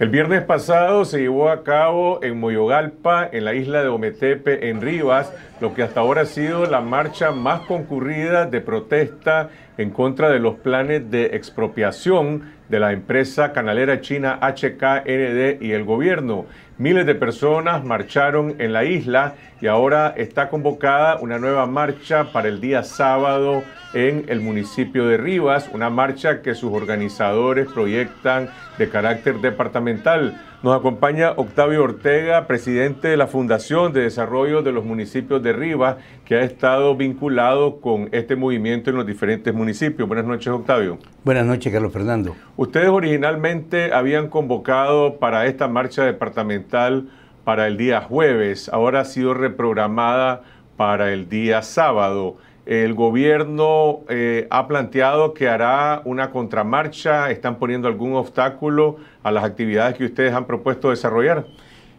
El viernes pasado se llevó a cabo en Moyogalpa, en la isla de Ometepe, en Rivas, lo que hasta ahora ha sido la marcha más concurrida de protesta en contra de los planes de expropiación de la empresa canalera china HKND y el gobierno. Miles de personas marcharon en la isla y ahora está convocada una nueva marcha para el día sábado en el municipio de Rivas, una marcha que sus organizadores proyectan de carácter departamental. Nos acompaña Octavio Ortega, presidente de la Fundación de Desarrollo de los Municipios de Rivas, que ha estado vinculado con este movimiento en los diferentes municipios. Buenas noches, Octavio. Buenas noches, Carlos Fernando. Ustedes originalmente habían convocado para esta marcha departamental para el día jueves, ahora ha sido reprogramada para el día sábado. El gobierno eh, ha planteado que hará una contramarcha. ¿Están poniendo algún obstáculo a las actividades que ustedes han propuesto desarrollar?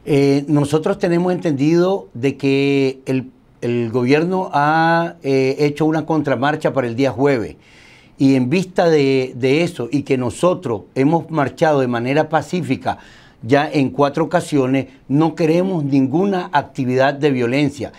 Eh, nosotros tenemos entendido de que el, gobierno ha eh, hecho una contramarcha para el día jueves. Y en vista de, de eso y que nosotros hemos marchado de manera pacífica ya en cuatro ocasiones, no queremos ninguna actividad de violencia.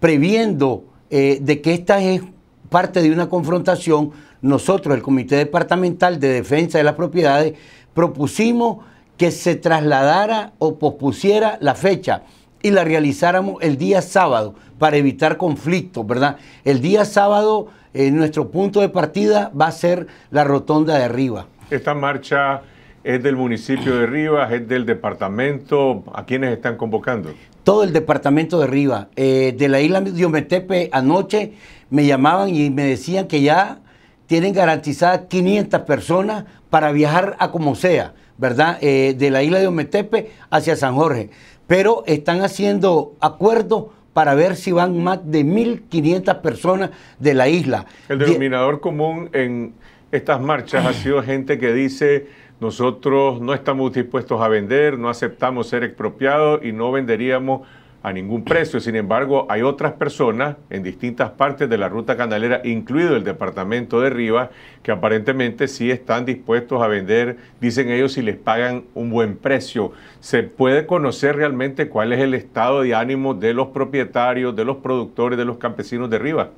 Previendo eh, de que esta es parte de una confrontación, nosotros, el Comité Departamental de Defensa de las Propiedades, propusimos que se trasladara o pospusiera la fecha y la realizáramos el día sábado para evitar conflictos, ¿verdad? El día sábado eh, nuestro punto de partida va a ser la rotonda de arriba. Esta marcha es del municipio de Rivas, es del departamento. ¿A quiénes están convocando? Todo el departamento de Riva. Eh, de la isla de Ometepe anoche me llamaban y me decían que ya tienen garantizadas 500 personas para viajar a como sea, ¿verdad? Eh, de la isla de Ometepe hacia San Jorge. Pero están haciendo acuerdos para ver si van más de 1.500 personas de la isla. El denominador común en estas marchas ha sido gente que dice nosotros no estamos dispuestos a vender, no aceptamos ser expropiados y no venderíamos a ningún precio. Sin embargo, hay otras personas en distintas partes de la ruta canalera, incluido el departamento de Rivas, que aparentemente sí están dispuestos a vender, dicen ellos, si les pagan un buen precio. ¿Se puede conocer realmente cuál es el estado de ánimo de los propietarios, de los productores, de los campesinos de Rivas?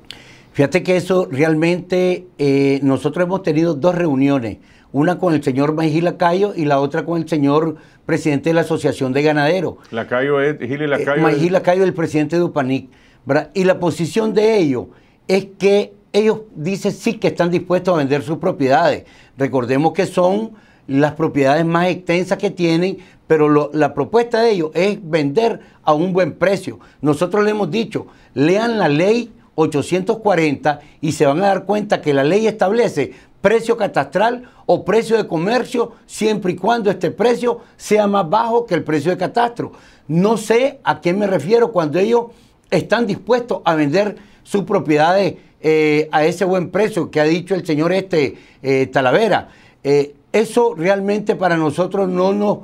Fíjate que eso realmente eh, nosotros hemos tenido dos reuniones una con el señor Magí Lacayo y la otra con el señor presidente de la Asociación de Ganaderos. Lacayo es, Gil Lacayo. Eh, Lacayo es el presidente de Upanic. Y la posición de ellos es que ellos dicen sí que están dispuestos a vender sus propiedades. Recordemos que son las propiedades más extensas que tienen, pero la propuesta de ellos es vender a un buen precio. Nosotros le hemos dicho, lean la ley 840 y se van a dar cuenta que la ley establece precio catastral o precio de comercio, siempre y cuando este precio sea más bajo que el precio de catastro. No sé a qué me refiero cuando ellos están dispuestos a vender sus propiedades eh, a ese buen precio que ha dicho el señor este eh, Talavera. Eh, eso realmente para nosotros no nos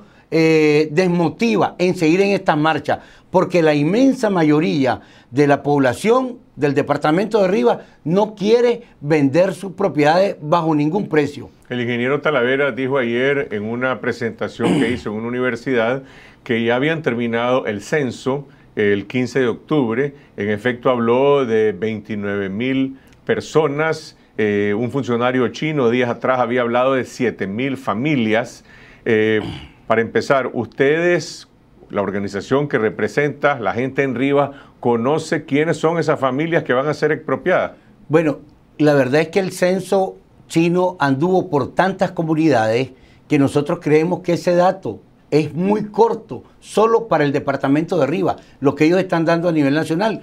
desmotiva en seguir en esta marcha, porque la inmensa mayoría de la población del departamento de Rivas no quiere vender sus propiedades bajo ningún precio. El ingeniero Talavera dijo ayer en una presentación que hizo en una universidad que ya habían terminado el censo el 15 de octubre. En efecto, habló de 29 mil personas. Eh, un funcionario chino días atrás había hablado de 7 mil familias. Eh, para empezar, ustedes la organización que representa la gente en Rivas conoce quiénes son esas familias que van a ser expropiadas? Bueno, la verdad es que el censo chino anduvo por tantas comunidades que nosotros creemos que ese dato es muy corto, solo para el departamento de Rivas, lo que ellos están dando a nivel nacional.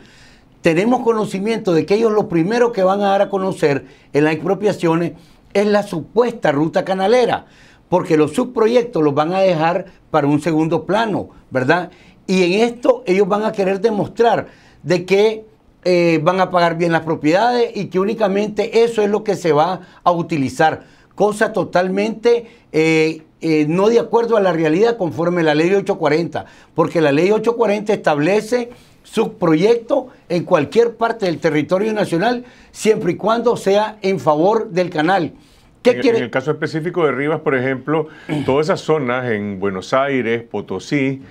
Tenemos conocimiento de que ellos lo primero que van a dar a conocer en las expropiaciones es la supuesta ruta canalera porque los subproyectos los van a dejar para un segundo plano, ¿verdad? Y en esto ellos van a querer demostrar de que eh, van a pagar bien las propiedades y que únicamente eso es lo que se va a utilizar, cosa totalmente eh, eh, no de acuerdo a la realidad conforme la ley 840, porque la ley 840 establece subproyecto en cualquier parte del territorio nacional, siempre y cuando sea en favor del canal. ¿Qué en, quiere? en el caso específico de Rivas, por ejemplo, todas esas zonas en Buenos Aires, Potosí,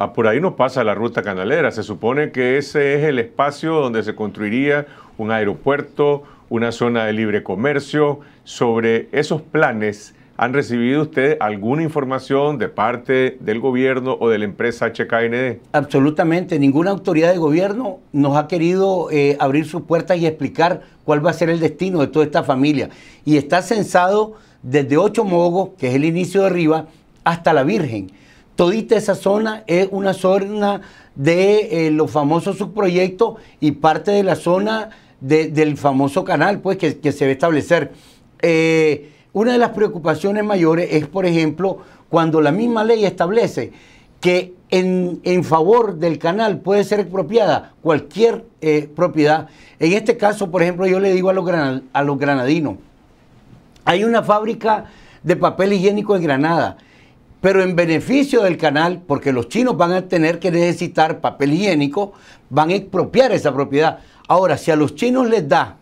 Ah, por ahí no pasa la ruta canalera. Se supone que ese es el espacio donde se construiría un aeropuerto, una zona de libre comercio. Sobre esos planes, ¿han recibido ustedes alguna información de parte del gobierno o de la empresa HKND? Absolutamente. Ninguna autoridad de gobierno nos ha querido eh, abrir sus puertas y explicar cuál va a ser el destino de toda esta familia. Y está censado desde Ocho Mogos, que es el inicio de arriba, hasta la Virgen. Todita esa zona es una zona de eh, los famosos subproyectos y parte de la zona del famoso canal pues, que, se va a establecer. Eh, una de las preocupaciones mayores es, por ejemplo, cuando la misma ley establece que en, favor del canal puede ser expropiada cualquier eh, propiedad. En este caso, por ejemplo, yo le digo a los, a los granadinos, hay una fábrica de papel higiénico en Granada pero en beneficio del canal, porque los chinos van a tener que necesitar papel higiénico, van a expropiar esa propiedad. Ahora, si a los chinos les da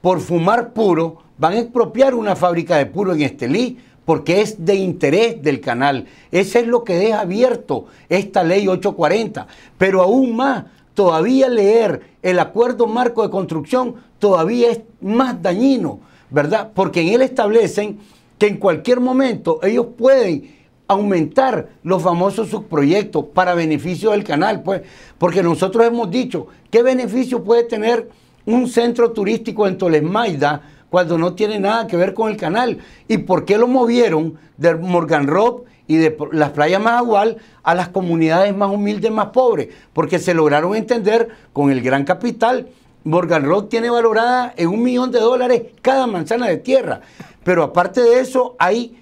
por fumar puro, van a expropiar una fábrica de puro en Estelí, porque es de interés del canal. Ese es lo que deja abierto esta ley 840. Pero aún más, todavía leer el acuerdo marco de construcción todavía es más dañino, ¿verdad? Porque en él establecen que en cualquier momento ellos pueden aumentar los famosos subproyectos para beneficio del canal, pues, porque nosotros hemos dicho, ¿qué beneficio puede tener un centro turístico en Tolesmaida cuando no tiene nada que ver con el canal? ¿Y por qué lo movieron de Morgan Rock y de las playas más agual a las comunidades más humildes, más pobres? Porque se lograron entender con el gran capital. Morgan Rock tiene valorada en un millón de dólares cada manzana de tierra. Pero aparte de eso, hay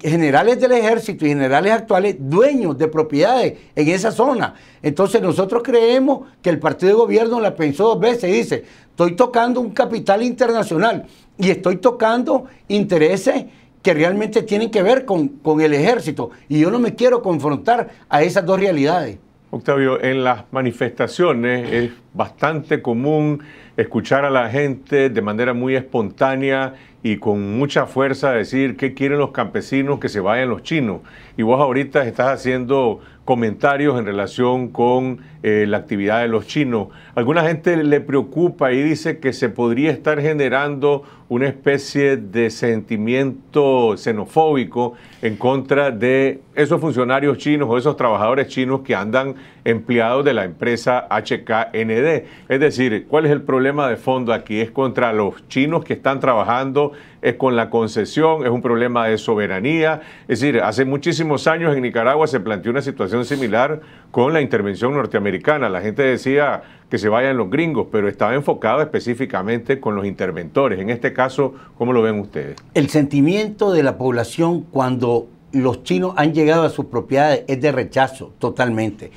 generales del ejército y generales actuales dueños de propiedades en esa zona. Entonces nosotros creemos que el partido de gobierno la pensó dos veces y dice, estoy tocando un capital internacional y estoy tocando intereses que realmente tienen que ver con, con el ejército y yo no me quiero confrontar a esas dos realidades. Octavio, en las manifestaciones es bastante común escuchar a la gente de manera muy espontánea y con mucha fuerza decir qué quieren los campesinos que se vayan los chinos. Y vos ahorita estás haciendo comentarios en relación con eh, la actividad de los chinos. Alguna gente le preocupa y dice que se podría estar generando una especie de sentimiento xenofóbico en contra de esos funcionarios chinos o esos trabajadores chinos que andan empleados de la empresa HKND. Es decir, ¿cuál es el problema de fondo aquí? ¿Es contra los chinos que están trabajando? ¿Es con la concesión? ¿Es un problema de soberanía? Es decir, hace muchísimos años en Nicaragua se planteó una situación similar con la intervención norteamericana. La gente decía que se vayan los gringos, pero estaba enfocado específicamente con los interventores. En este caso, ¿cómo lo ven ustedes? El sentimiento de la población cuando los chinos han llegado a sus propiedades es de rechazo totalmente.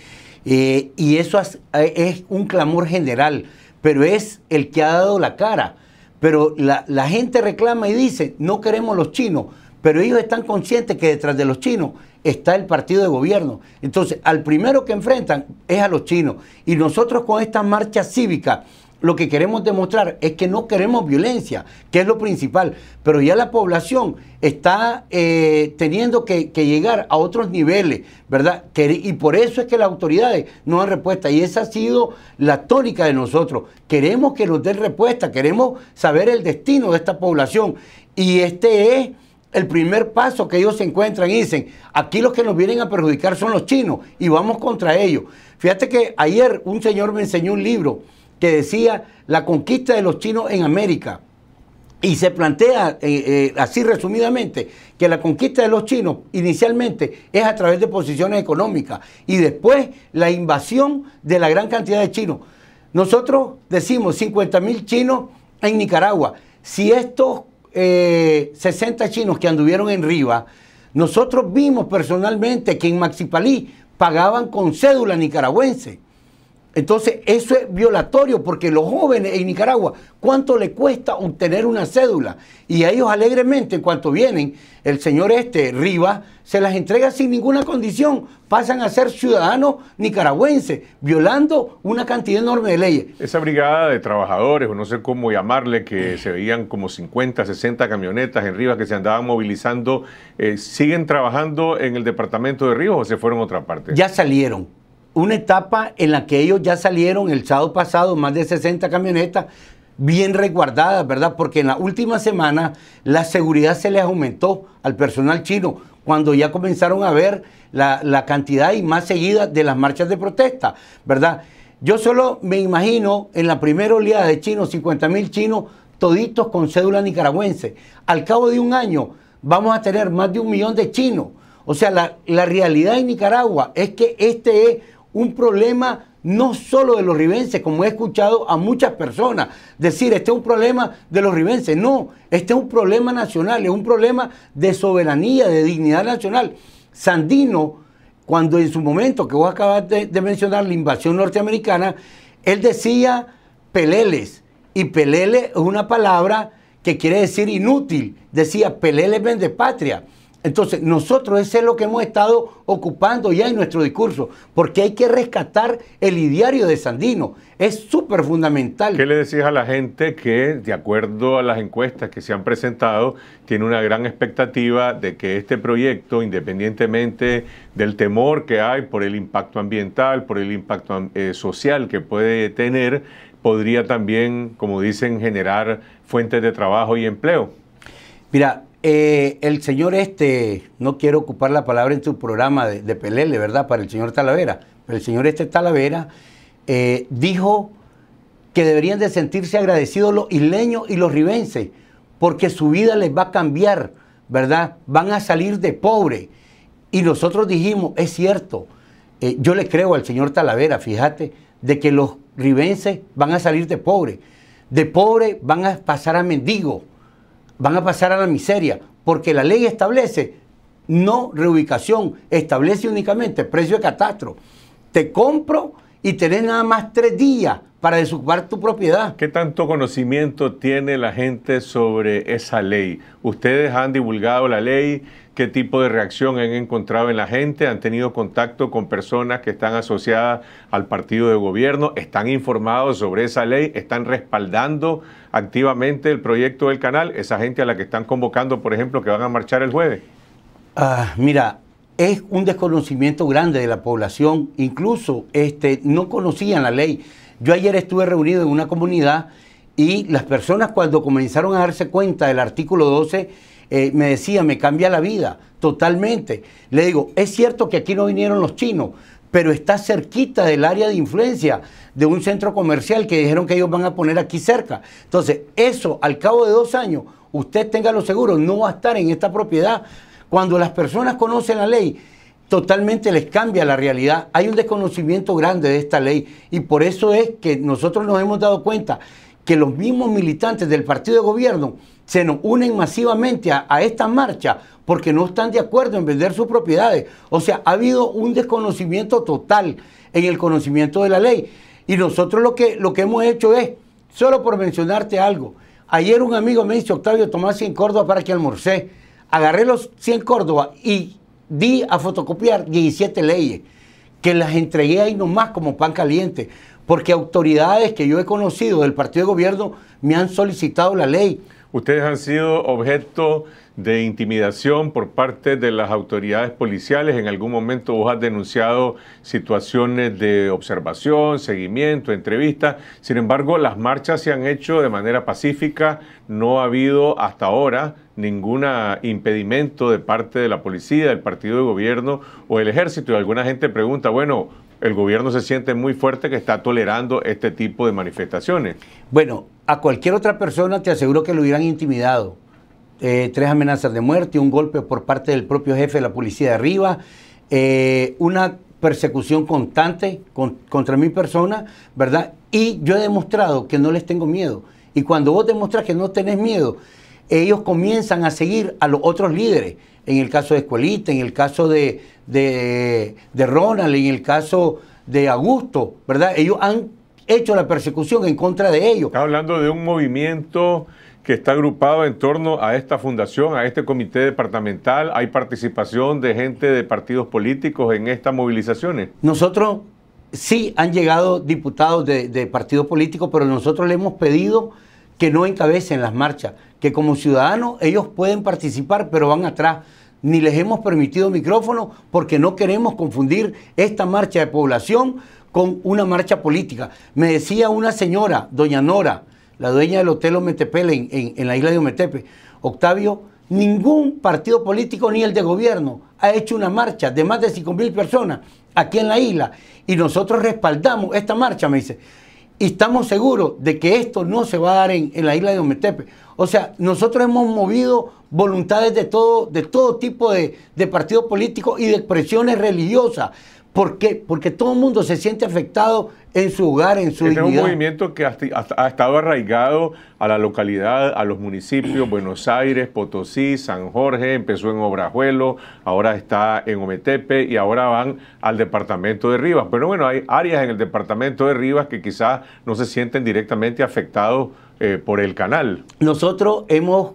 Eh, y eso es, un clamor general, pero es el que ha dado la cara. Pero la, la gente reclama y dice, no queremos los chinos, pero ellos están conscientes que detrás de los chinos está el partido de gobierno. Entonces, al primero que enfrentan es a los chinos. Y nosotros con esta marcha cívica lo que queremos demostrar es que no queremos violencia, que es lo principal, pero ya la población está eh, teniendo que, llegar a otros niveles, ¿verdad? y por eso es que las autoridades no dan respuesta, y esa ha sido la tónica de nosotros. Queremos que nos den respuesta, queremos saber el destino de esta población, y este es el primer paso que ellos se encuentran y dicen, aquí los que nos vienen a perjudicar son los chinos y vamos contra ellos. Fíjate que ayer un señor me enseñó un libro que decía la conquista de los chinos en América. Y se plantea, eh, eh, así resumidamente, que la conquista de los chinos inicialmente es a través de posiciones económicas y después la invasión de la gran cantidad de chinos. Nosotros decimos 50 mil chinos en Nicaragua. Si estos 60 eh, chinos que anduvieron en Riva, nosotros vimos personalmente que en Maxipalí pagaban con cédula nicaragüense. Entonces, eso es violatorio porque los jóvenes en Nicaragua, ¿cuánto le cuesta obtener una cédula? Y a ellos alegremente, en cuanto vienen, el señor este, Rivas, se las entrega sin ninguna condición, pasan a ser ciudadanos nicaragüenses, violando una cantidad enorme de leyes. Esa brigada de trabajadores, o no sé cómo llamarle, que se veían como 50, 60 camionetas en Rivas que se andaban movilizando, eh, ¿siguen trabajando en el departamento de Rivas o se fueron a otra parte? Ya salieron una etapa en la que ellos ya salieron el sábado pasado, más de 60 camionetas, bien resguardadas, ¿verdad? Porque en la última semana la seguridad se les aumentó al personal chino cuando ya comenzaron a ver la, cantidad y más seguida de las marchas de protesta, ¿verdad? Yo solo me imagino en la primera oleada de chinos, 50 mil chinos, toditos con cédula nicaragüense. Al cabo de un año vamos a tener más de un millón de chinos. O sea, la, la realidad en Nicaragua es que este es un problema no solo de los ribenses, como he escuchado a muchas personas decir, este es un problema de los ribenses. No, este es un problema nacional, es un problema de soberanía, de dignidad nacional. Sandino, cuando en su momento, que vos acabas de, mencionar, la invasión norteamericana, él decía peleles, y pelele es una palabra que quiere decir inútil, decía peleles vende patria. Entonces, nosotros ese es lo que hemos estado ocupando ya en nuestro discurso, porque hay que rescatar el ideario de Sandino. Es súper fundamental. ¿Qué le decís a la gente que, de acuerdo a las encuestas que se han presentado, tiene una gran expectativa de que este proyecto, independientemente del temor que hay por el impacto ambiental, por el impacto eh, social que puede tener, podría también, como dicen, generar fuentes de trabajo y empleo? Mira, eh, el señor este, no quiero ocupar la palabra en su programa de, de, Pelele, ¿verdad? Para el señor Talavera, pero el señor este Talavera eh, dijo que deberían de sentirse agradecidos los isleños y los ribenses, porque su vida les va a cambiar, ¿verdad? Van a salir de pobre. Y nosotros dijimos, es cierto, eh, yo le creo al señor Talavera, fíjate, de que los ribenses van a salir de pobre. De pobre van a pasar a mendigo van a pasar a la miseria, porque la ley establece no reubicación, establece únicamente precio de catastro. Te compro y tenés nada más tres días para desocupar tu propiedad. ¿Qué tanto conocimiento tiene la gente sobre esa ley? Ustedes han divulgado la ley, qué tipo de reacción han encontrado en la gente, han tenido contacto con personas que están asociadas al partido de gobierno, están informados sobre esa ley, están respaldando activamente el proyecto del canal, esa gente a la que están convocando, por ejemplo, que van a marchar el jueves. Ah, mira, es un desconocimiento grande de la población, incluso este, no conocían la ley. Yo ayer estuve reunido en una comunidad y las personas cuando comenzaron a darse cuenta del artículo 12, eh, me decía, me cambia la vida totalmente. Le digo, es cierto que aquí no vinieron los chinos, pero está cerquita del área de influencia de un centro comercial que dijeron que ellos van a poner aquí cerca. Entonces, eso al cabo de dos años, usted tenga lo seguro, no va a estar en esta propiedad. Cuando las personas conocen la ley, totalmente les cambia la realidad. Hay un desconocimiento grande de esta ley y por eso es que nosotros nos hemos dado cuenta que los mismos militantes del partido de gobierno se nos unen masivamente a, esta marcha porque no están de acuerdo en vender sus propiedades. O sea, ha habido un desconocimiento total en el conocimiento de la ley. Y nosotros lo que, lo que hemos hecho es, solo por mencionarte algo, ayer un amigo me dice, Octavio, tomás 100 Córdoba para que almorcé. Agarré los 100 Córdoba y di a fotocopiar 17 leyes que las entregué ahí nomás como pan caliente, porque autoridades que yo he conocido del partido de gobierno me han solicitado la ley. Ustedes han sido objeto de intimidación por parte de las autoridades policiales. En algún momento vos has denunciado situaciones de observación, seguimiento, entrevista. Sin embargo, las marchas se han hecho de manera pacífica. No ha habido hasta ahora ningún impedimento de parte de la policía, del partido de gobierno o el ejército. Y alguna gente pregunta, bueno, el gobierno se siente muy fuerte que está tolerando este tipo de manifestaciones. Bueno, a cualquier otra persona te aseguro que lo hubieran intimidado. Eh, tres amenazas de muerte, un golpe por parte del propio jefe de la policía de arriba, eh, una persecución constante contra mi persona, ¿verdad? Y yo he demostrado que no les tengo miedo. Y cuando vos demostras que no tenés miedo, ellos comienzan a seguir a los otros líderes. En el caso de Escuelita, en el caso de, de, Ronald, en el caso de Augusto, ¿verdad? Ellos han hecho la persecución en contra de ellos. Está hablando de un movimiento que está agrupado en torno a esta fundación, a este comité departamental. ¿Hay participación de gente de partidos políticos en estas movilizaciones? Nosotros sí han llegado diputados de, de partidos políticos, pero nosotros le hemos pedido que no encabecen las marchas, que como ciudadanos ellos pueden participar, pero van atrás. Ni les hemos permitido micrófono porque no queremos confundir esta marcha de población con una marcha política. Me decía una señora, doña Nora, la dueña del Hotel Ometepe en, en, la isla de Ometepe, Octavio, ningún partido político ni el de gobierno ha hecho una marcha de más de 5 mil personas aquí en la isla y nosotros respaldamos esta marcha, me dice. Y estamos seguros de que esto no se va a dar en, la isla de Ometepe. O sea, nosotros hemos movido voluntades de todo, de todo tipo de, de partidos políticos y de expresiones religiosas ¿Por qué? Porque todo el mundo se siente afectado en su hogar, en su este Es un movimiento que ha estado arraigado a la localidad, a los municipios, Buenos Aires, Potosí, San Jorge, empezó en Obrajuelo, ahora está en Ometepe y ahora van al departamento de Rivas. Pero bueno, hay áreas en el departamento de Rivas que quizás no se sienten directamente afectados eh, por el canal. Nosotros hemos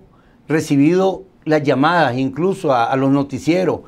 recibido las llamadas incluso a los noticieros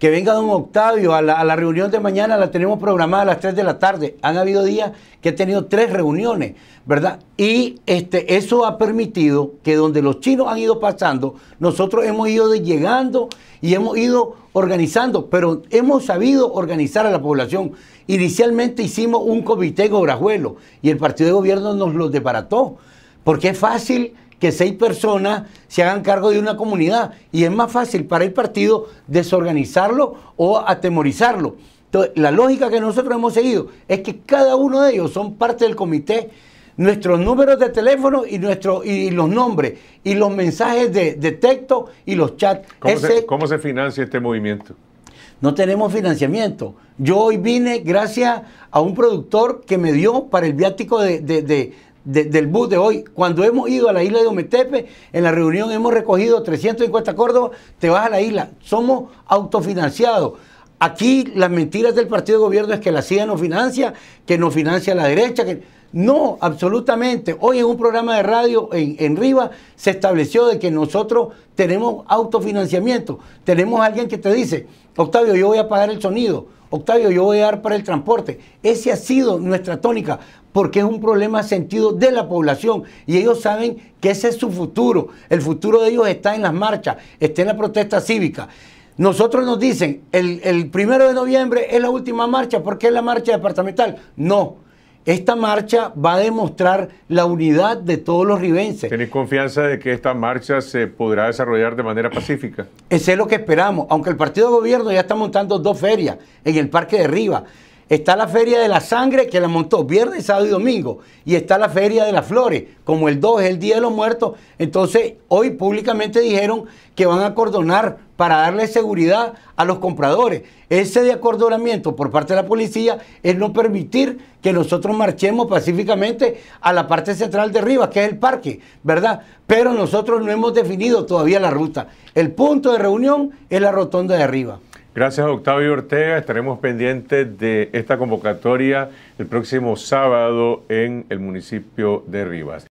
que venga don Octavio a la, reunión de mañana, la tenemos programada a las 3 de la tarde. Han habido días que he tenido tres reuniones, ¿verdad? Y este, eso ha permitido que donde los chinos han ido pasando, nosotros hemos ido llegando y hemos ido organizando, pero hemos sabido organizar a la población. Inicialmente hicimos un comité gobrajuelo y el partido de gobierno nos lo desbarató, porque es fácil que seis personas se hagan cargo de una comunidad y es más fácil para el partido desorganizarlo o atemorizarlo. Entonces, la lógica que nosotros hemos seguido es que cada uno de ellos son parte del comité. Nuestros números de teléfono y, nuestro, y los nombres y los mensajes de, texto y los chats. ¿Cómo, se, financia este movimiento? no tenemos financiamiento. Yo hoy vine gracias a un productor que me dio para el viático de, del bus de hoy. Cuando hemos ido a la isla de Ometepe, en la reunión hemos recogido 350 Córdoba, te vas a la isla. Somos autofinanciados. Aquí las mentiras del partido de gobierno es que la CIA no financia, que no financia la derecha, que no, absolutamente. Hoy en un programa de radio en, en se estableció de que nosotros tenemos autofinanciamiento. Tenemos alguien que te dice, Octavio, yo voy a pagar el sonido. Octavio, yo voy a dar para el transporte. Ese ha sido nuestra tónica porque es un problema sentido de la población y ellos saben que ese es su futuro. El futuro de ellos está en las marchas, está en la protesta cívica. Nosotros nos dicen, el, el primero de noviembre es la última marcha, porque es la marcha departamental. No, esta marcha va a demostrar la unidad de todos los ribenses. ¿Tenéis confianza de que esta marcha se podrá desarrollar de manera pacífica? Ese es lo que esperamos, aunque el partido de gobierno ya está montando dos ferias en el Parque de Rivas. Está la Feria de la Sangre que la montó viernes, sábado y domingo. Y está la Feria de las Flores. Como el 2 es el Día de los Muertos, entonces hoy públicamente dijeron que van a acordonar para darle seguridad a los compradores. Ese de acordonamiento por parte de la policía es no permitir que nosotros marchemos pacíficamente a la parte central de Rivas, que es el parque, ¿verdad? Pero nosotros no hemos definido todavía la ruta. El punto de reunión es la rotonda de Rivas. Gracias, Octavio Ortega. Estaremos pendientes de esta convocatoria el próximo sábado en el municipio de Rivas.